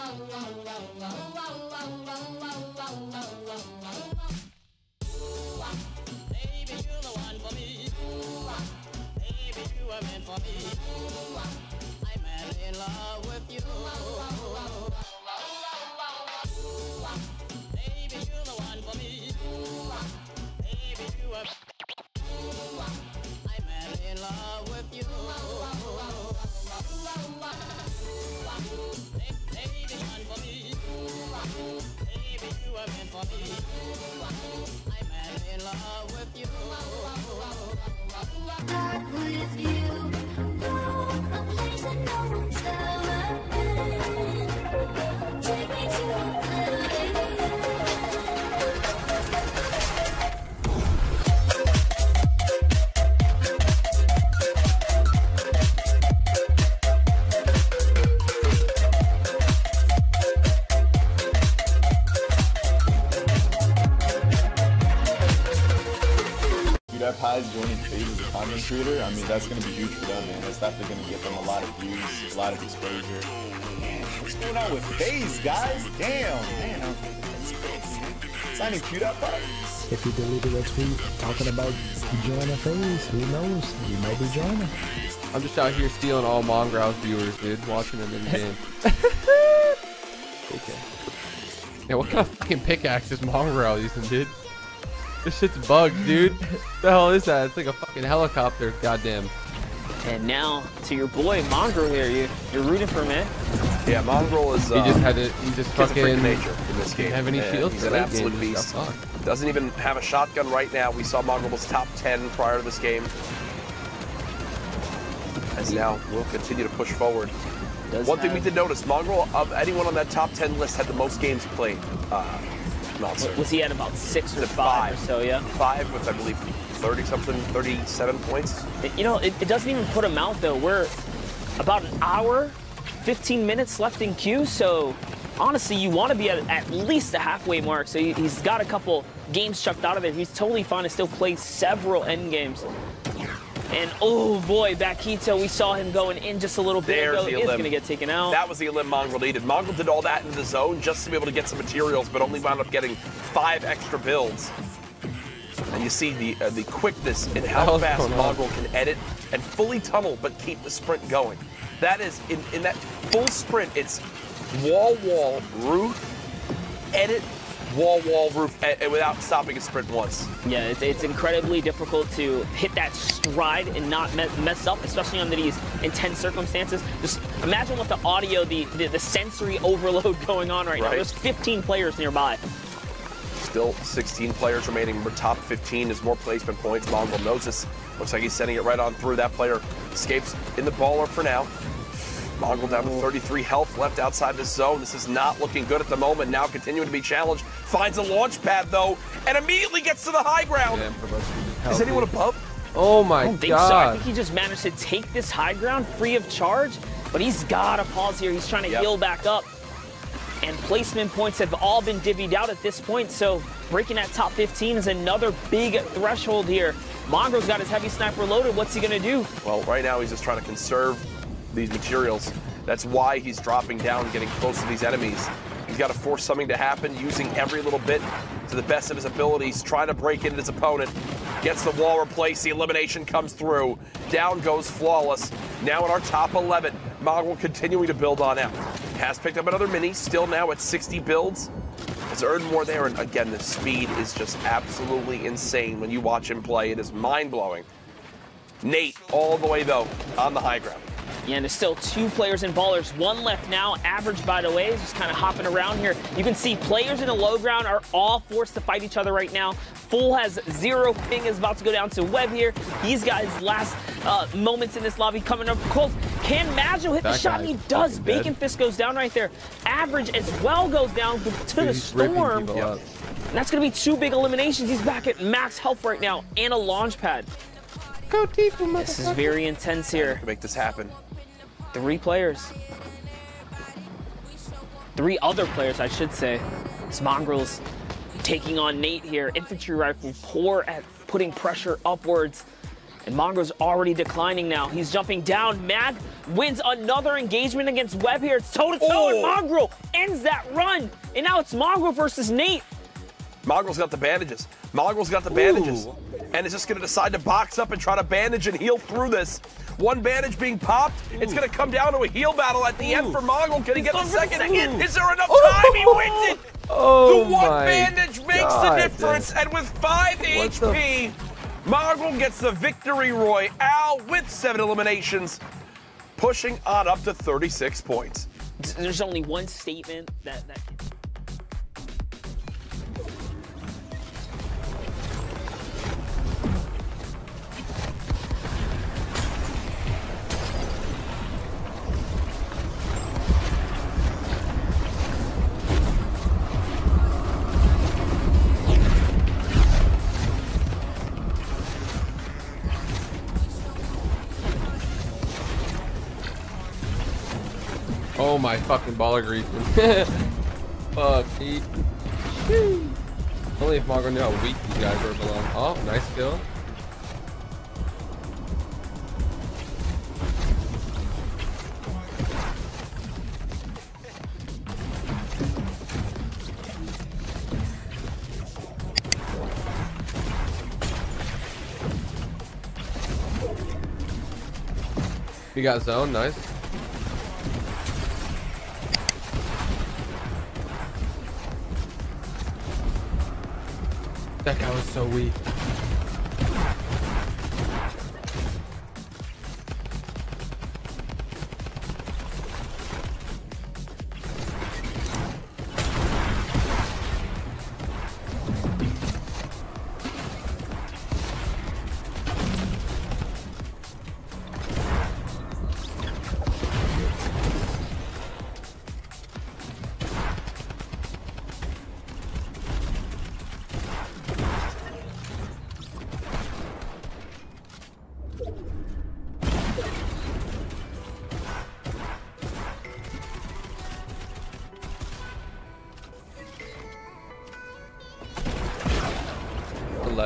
I'm in love with you. PewDiePie's joining FaZe as a content creator, I mean, that's going to be huge for them, man. That's definitely going to get them a lot of views, a lot of exposure. Man, what's going on with FaZe, guys? Damn, man. I'm, that's crazy, man. Signing PewDiePie? If he deleted a tweet talking about joining FaZe, who knows? He might be joining. I'm just out here stealing all Mongraal's viewers, dude, watching them in the game. okay. Yeah, what kind of fucking pickaxe is Mongraal using, dude? This shit's bugged, dude. the hell is that? It's like a fucking helicopter. Goddamn. And now to your boy Mongraal here. You you're rooting for him, man. Yeah, Mongraal is. He Uh, just had to. He just he has freak fucking. of nature in this game. Have any shields. He's an absolute game. beast. Just got fucked. Doesn't even have a shotgun right now. We saw Mongraal was top 10 prior to this game. As now we'll continue to push forward. Does One thing we did notice, Mongraal, of anyone on that top 10 list, had the most games played. Uh, Meltzer. Was he at about six or five, five. or so? Yeah. Five with, I believe, 30 something, 37 points. You know, it, it doesn't even put him out though. We're about an hour, 15 minutes left in queue, so honestly, you want to be at at least the halfway mark. So he, he's got a couple games chucked out of there. He's totally fine to still play several end games. And oh boy, Bakito, we saw him going in just a little bit There's ago. the Is elim. going to get taken out. That was the elim Mongraal needed. Mongraal did all that in the zone just to be able to get some materials, but only wound up getting five extra builds. And you see the uh, the quickness in how fast going? Mongraal can edit and fully tunnel, but keep the sprint going. That is in, in that full sprint. It's wall wall roof, edit wall wall roof, and, and without stopping a sprint once. Yeah, it's, it's incredibly difficult to hit that stride and not me- mess up, especially under these intense circumstances. Just imagine what the audio, the, the, the sensory overload going on right, now. There's 15 players nearby. Still 16 players remaining. We're top 15 is more placement points. Mongraal knows this. Looks like he's sending it right on through. That player escapes in the baller for now. Mongraal down to mm. 33 health left outside the zone. This is not looking good at the moment. Now continuing to be challenged. Finds a launch pad though, and immediately gets to the high ground. Damn, Proboscis is Is healthy. anyone above? Oh my I don't think so. I think he just managed to take this high ground free of charge, but he's got to pause here. He's trying to Yep. heal back up. And placement points have all been divvied out at this point, so breaking that top 15 is another big threshold here. Mongraal's got his heavy sniper loaded. What's he going to do? Well, right now he's just trying to conserve these materials. That's why he's dropping down, getting close to these enemies. He's got to force something to happen, using every little bit to the best of his abilities, trying to break into his opponent. Gets the wall replaced, the elimination comes through. Down goes Flawless. Now in our top 11, Mongraal continuing to build on out. Has picked up another mini, still now at 60 builds. Has earned more there, and again, the speed is just absolutely insane when you watch him play. It is mind-blowing. Nate, all the way though, on the high ground. Yeah, and there's still two players in ballers. One left now. Average, by the way, is just kind of hopping around here. You can see players in the low ground are all forced to fight each other right now. Full has zero ping, is about to go down to Web here. He's got his last uh, moments in this lobby coming up close. Can Maggio hit the shot? And he does. fucking dead. Bacon Fist goes down right there. Average as well goes down to the storm. And that's going to be two big eliminations. He's back at max health right now and a launch pad. Go deep, This is very intense here. To make this happen. Three players. Three other players, I should say. Smongrel's taking on Nate here. Infantry rifle, poor at putting pressure upwards. And Mongo's already declining now. He's jumping down. Mag wins another engagement against Webb here. It's toe to toe, Oh. and Mongraal ends that run. And now it's Mongraal versus Nate. Mongraal's got the bandages. Mongraal's got the bandages. Ooh. And is just going to decide to box up and try to bandage and heal through this. One bandage being popped. It's going to come down to a heal battle at the end for Mongraal. Can he get the going for the second? second. Is there enough oh. time? He wins it. Oh the one my bandage makes God. the difference. And with 5 What the- HP, Mongraal gets the victory royale with seven eliminations, pushing on up to 36 points. There's only one statement that, that Oh my fucking baller greasing. Fuck, Pete. Only if Mongo knew how weak these guys were below. Oh, nice kill. You got zone, nice. That guy was so weak.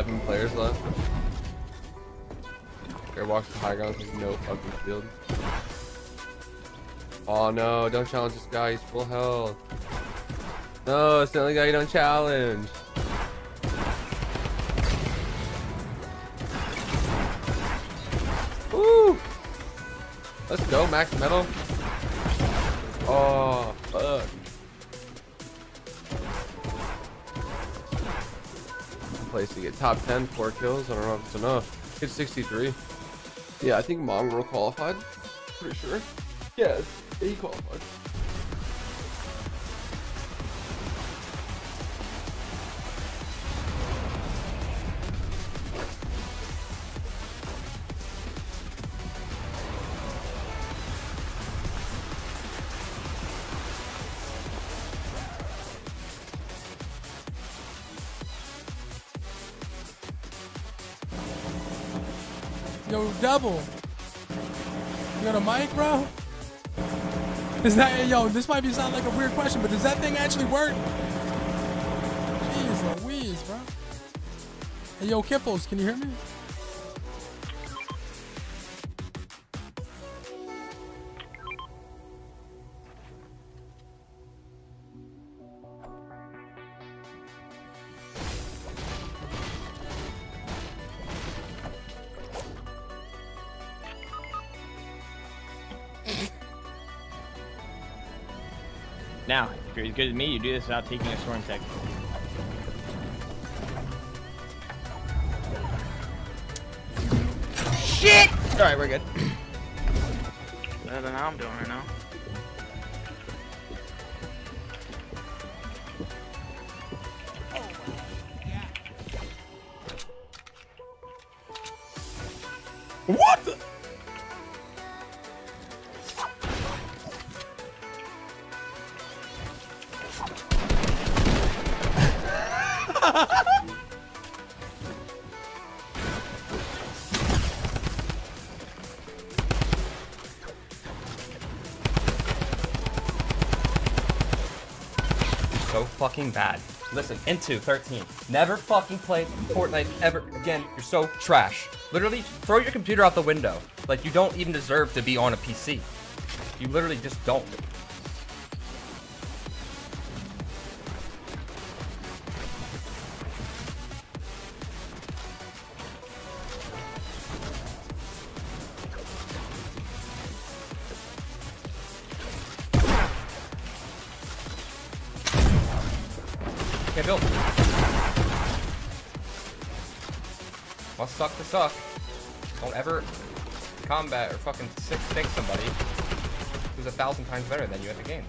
Eleven players left. Air walks the high ground with no fucking field. Oh no, don't challenge this guy, he's full health. No, it's the only guy you don't challenge. Woo! Let's go, max metal. Oh, fuck. Place to get top 10, four kills. I don't know if it's enough. Hit 63. Yeah, I think Mongraal qualified. Pretty sure. Yes, he qualified. Yo, double. You got a mic, bro? Is that yo? This might be sound like a weird question, but does that thing actually work? Jeez Louise, bro. Hey, yo, Kipples, can you hear me? Now, if you're as good as me, you do this without taking a storm tech. Shit! Alright, we're good. Better than how I'm doing right now. Fucking bad. Listen, into 13. Never fucking play Fortnite ever again. You're so trash. Literally, throw your computer out the window. Like, you don't even deserve to be on a PC. You literally just don't. Okay, Bill. Must suck to suck. Don't ever combat or fucking sick stink somebody who's a thousand times better than you at the game.